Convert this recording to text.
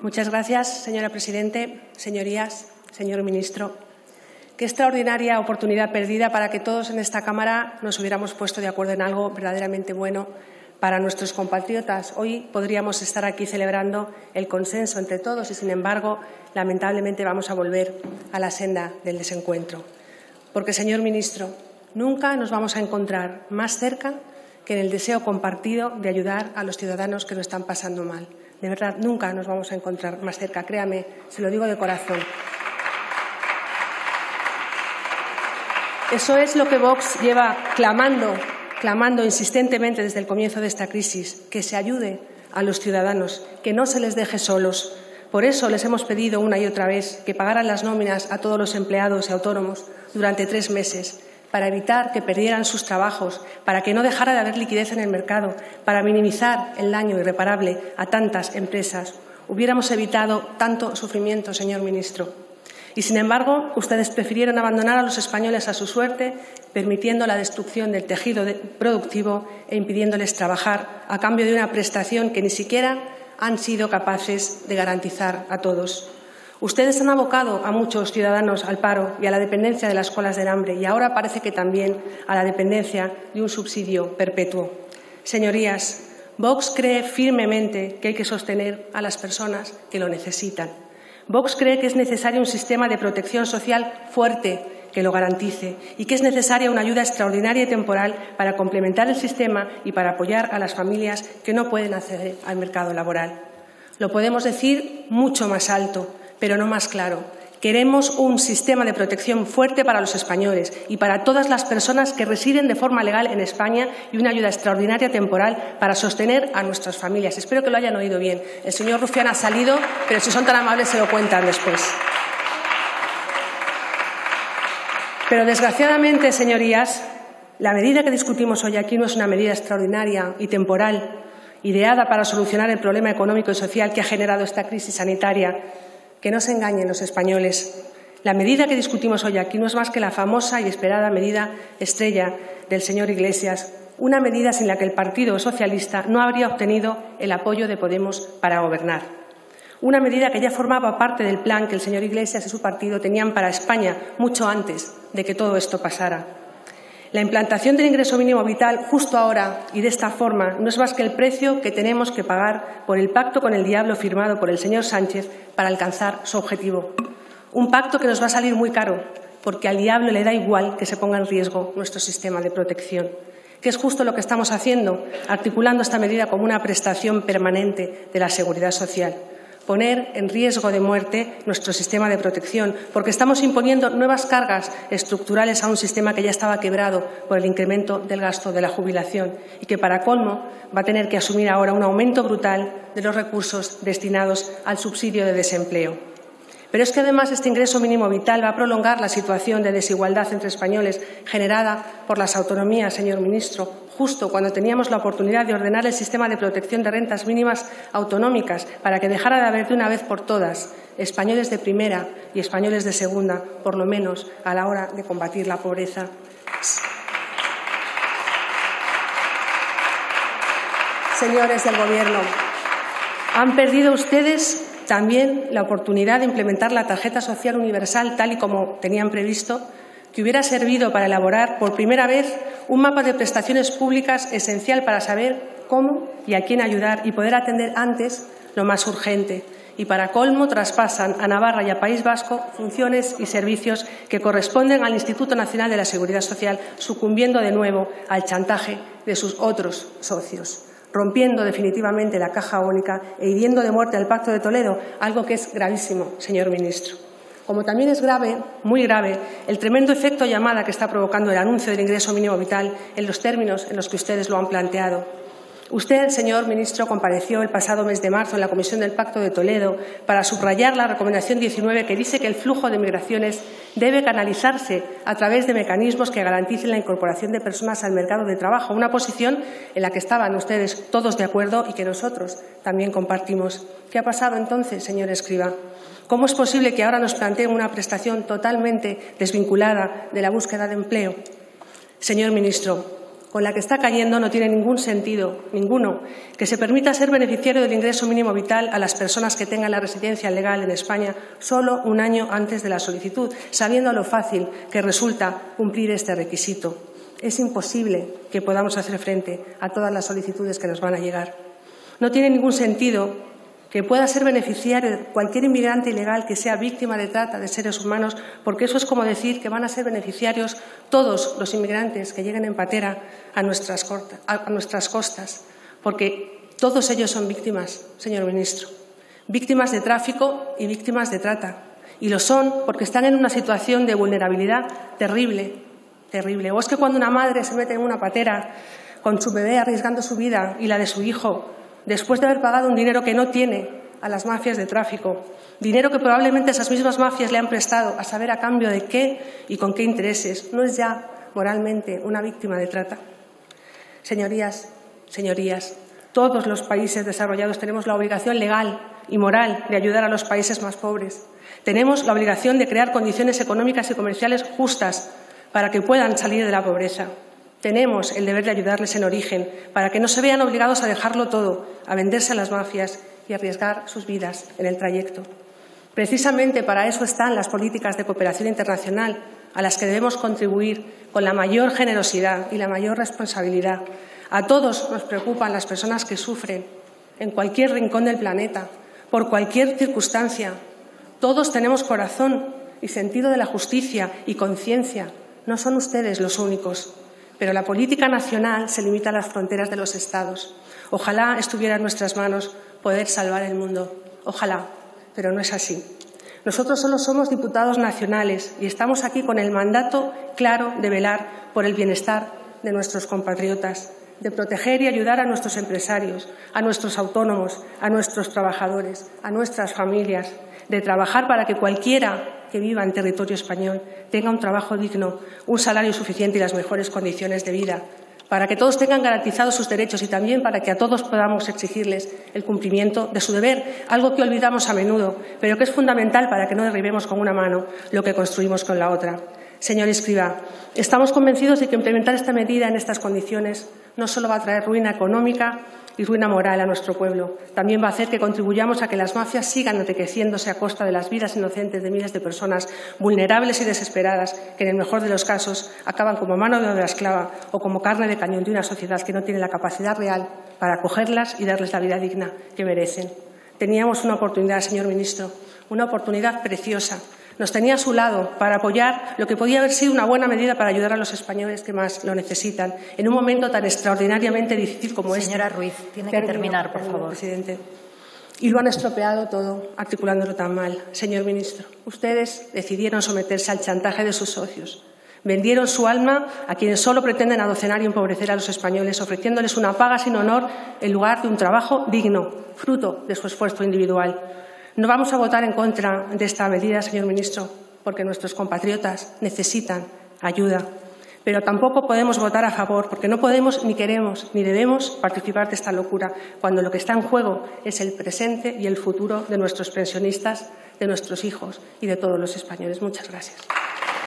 Muchas gracias, señora Presidente, señorías, señor Ministro. Qué extraordinaria oportunidad perdida para que todos en esta Cámara nos hubiéramos puesto de acuerdo en algo verdaderamente bueno para nuestros compatriotas. Hoy podríamos estar aquí celebrando el consenso entre todos y, sin embargo, lamentablemente vamos a volver a la senda del desencuentro. Porque, señor Ministro, nunca nos vamos a encontrar más cerca que en el deseo compartido de ayudar a los ciudadanos que lo están pasando mal. De verdad, nunca nos vamos a encontrar más cerca, créame, se lo digo de corazón. Eso es lo que Vox lleva clamando, clamando insistentemente desde el comienzo de esta crisis, que se ayude a los ciudadanos, que no se les deje solos. Por eso les hemos pedido una y otra vez que pagaran las nóminas a todos los empleados y autónomos durante tres meses, para evitar que perdieran sus trabajos, para que no dejara de haber liquidez en el mercado, para minimizar el daño irreparable a tantas empresas. Hubiéramos evitado tanto sufrimiento, señor ministro. Y, sin embargo, ustedes prefirieron abandonar a los españoles a su suerte, permitiendo la destrucción del tejido productivo e impidiéndoles trabajar a cambio de una prestación que ni siquiera han sido capaces de garantizar a todos. Ustedes han abocado a muchos ciudadanos al paro y a la dependencia de las colas del hambre y ahora parece que también a la dependencia de un subsidio perpetuo. Señorías, Vox cree firmemente que hay que sostener a las personas que lo necesitan. Vox cree que es necesario un sistema de protección social fuerte que lo garantice y que es necesaria una ayuda extraordinaria y temporal para complementar el sistema y para apoyar a las familias que no pueden acceder al mercado laboral. Lo podemos decir mucho más alto pero no más claro. Queremos un sistema de protección fuerte para los españoles y para todas las personas que residen de forma legal en España y una ayuda extraordinaria temporal para sostener a nuestras familias. Espero que lo hayan oído bien. El señor Rufián ha salido, pero si son tan amables se lo cuentan después. Pero desgraciadamente, señorías, la medida que discutimos hoy aquí no es una medida extraordinaria y temporal, ideada para solucionar el problema económico y social que ha generado esta crisis sanitaria que no se engañen los españoles. La medida que discutimos hoy aquí no es más que la famosa y esperada medida estrella del señor Iglesias, una medida sin la que el Partido Socialista no habría obtenido el apoyo de Podemos para gobernar. Una medida que ya formaba parte del plan que el señor Iglesias y su partido tenían para España mucho antes de que todo esto pasara. La implantación del ingreso mínimo vital justo ahora y de esta forma no es más que el precio que tenemos que pagar por el pacto con el diablo firmado por el señor Sánchez para alcanzar su objetivo. Un pacto que nos va a salir muy caro, porque al diablo le da igual que se ponga en riesgo nuestro sistema de protección, que es justo lo que estamos haciendo, articulando esta medida como una prestación permanente de la seguridad social poner en riesgo de muerte nuestro sistema de protección, porque estamos imponiendo nuevas cargas estructurales a un sistema que ya estaba quebrado por el incremento del gasto de la jubilación y que, para colmo, va a tener que asumir ahora un aumento brutal de los recursos destinados al subsidio de desempleo. Pero es que además este ingreso mínimo vital va a prolongar la situación de desigualdad entre españoles generada por las autonomías, señor ministro, justo cuando teníamos la oportunidad de ordenar el sistema de protección de rentas mínimas autonómicas para que dejara de haber de una vez por todas españoles de primera y españoles de segunda, por lo menos a la hora de combatir la pobreza. Señores del Gobierno, han perdido ustedes también la oportunidad de implementar la tarjeta social universal tal y como tenían previsto, que hubiera servido para elaborar por primera vez un mapa de prestaciones públicas esencial para saber cómo y a quién ayudar y poder atender antes lo más urgente. Y para colmo traspasan a Navarra y a País Vasco funciones y servicios que corresponden al Instituto Nacional de la Seguridad Social, sucumbiendo de nuevo al chantaje de sus otros socios rompiendo definitivamente la caja única e hiriendo de muerte al Pacto de Toledo, algo que es gravísimo, señor ministro. Como también es grave, muy grave, el tremendo efecto llamada que está provocando el anuncio del ingreso mínimo vital en los términos en los que ustedes lo han planteado. Usted, señor ministro, compareció el pasado mes de marzo en la Comisión del Pacto de Toledo para subrayar la recomendación 19 que dice que el flujo de migraciones debe canalizarse a través de mecanismos que garanticen la incorporación de personas al mercado de trabajo, una posición en la que estaban ustedes todos de acuerdo y que nosotros también compartimos. ¿Qué ha pasado entonces, señor Escriba? ¿Cómo es posible que ahora nos planteen una prestación totalmente desvinculada de la búsqueda de empleo? Señor ministro, con la que está cayendo no tiene ningún sentido, ninguno, que se permita ser beneficiario del ingreso mínimo vital a las personas que tengan la residencia legal en España solo un año antes de la solicitud, sabiendo lo fácil que resulta cumplir este requisito. Es imposible que podamos hacer frente a todas las solicitudes que nos van a llegar. No tiene ningún sentido que pueda ser beneficiario cualquier inmigrante ilegal que sea víctima de trata de seres humanos, porque eso es como decir que van a ser beneficiarios todos los inmigrantes que lleguen en patera a nuestras, a nuestras costas, porque todos ellos son víctimas, señor ministro, víctimas de tráfico y víctimas de trata. Y lo son porque están en una situación de vulnerabilidad terrible, terrible. O es que cuando una madre se mete en una patera con su bebé arriesgando su vida y la de su hijo, después de haber pagado un dinero que no tiene a las mafias de tráfico, dinero que probablemente esas mismas mafias le han prestado a saber a cambio de qué y con qué intereses, no es ya moralmente una víctima de trata. Señorías, señorías, todos los países desarrollados tenemos la obligación legal y moral de ayudar a los países más pobres. Tenemos la obligación de crear condiciones económicas y comerciales justas para que puedan salir de la pobreza. Tenemos el deber de ayudarles en origen para que no se vean obligados a dejarlo todo, a venderse a las mafias y arriesgar sus vidas en el trayecto. Precisamente para eso están las políticas de cooperación internacional, a las que debemos contribuir con la mayor generosidad y la mayor responsabilidad. A todos nos preocupan las personas que sufren en cualquier rincón del planeta, por cualquier circunstancia. Todos tenemos corazón y sentido de la justicia y conciencia. No son ustedes los únicos. Pero la política nacional se limita a las fronteras de los Estados. Ojalá estuviera en nuestras manos poder salvar el mundo. Ojalá, pero no es así. Nosotros solo somos diputados nacionales y estamos aquí con el mandato claro de velar por el bienestar de nuestros compatriotas, de proteger y ayudar a nuestros empresarios, a nuestros autónomos, a nuestros trabajadores, a nuestras familias, de trabajar para que cualquiera que viva en territorio español tenga un trabajo digno, un salario suficiente y las mejores condiciones de vida, para que todos tengan garantizados sus derechos y también para que a todos podamos exigirles el cumplimiento de su deber, algo que olvidamos a menudo, pero que es fundamental para que no derribemos con una mano lo que construimos con la otra. Señor Escriba, estamos convencidos de que implementar esta medida en estas condiciones no solo va a traer ruina económica, y ruina moral a nuestro pueblo. También va a hacer que contribuyamos a que las mafias sigan enriqueciéndose a costa de las vidas inocentes de miles de personas vulnerables y desesperadas que, en el mejor de los casos, acaban como mano de obra esclava o como carne de cañón de una sociedad que no tiene la capacidad real para acogerlas y darles la vida digna que merecen. Teníamos una oportunidad, señor ministro, una oportunidad preciosa nos tenía a su lado para apoyar lo que podía haber sido una buena medida para ayudar a los españoles que más lo necesitan en un momento tan extraordinariamente difícil como este. Señora Ruiz, tiene que terminar, por favor. Presidente. Y lo han estropeado todo, articulándolo tan mal. Señor ministro, ustedes decidieron someterse al chantaje de sus socios. Vendieron su alma a quienes solo pretenden adocenar y empobrecer a los españoles, ofreciéndoles una paga sin honor en lugar de un trabajo digno, fruto de su esfuerzo individual. No vamos a votar en contra de esta medida, señor ministro, porque nuestros compatriotas necesitan ayuda. Pero tampoco podemos votar a favor porque no podemos, ni queremos, ni debemos participar de esta locura cuando lo que está en juego es el presente y el futuro de nuestros pensionistas, de nuestros hijos y de todos los españoles. Muchas gracias.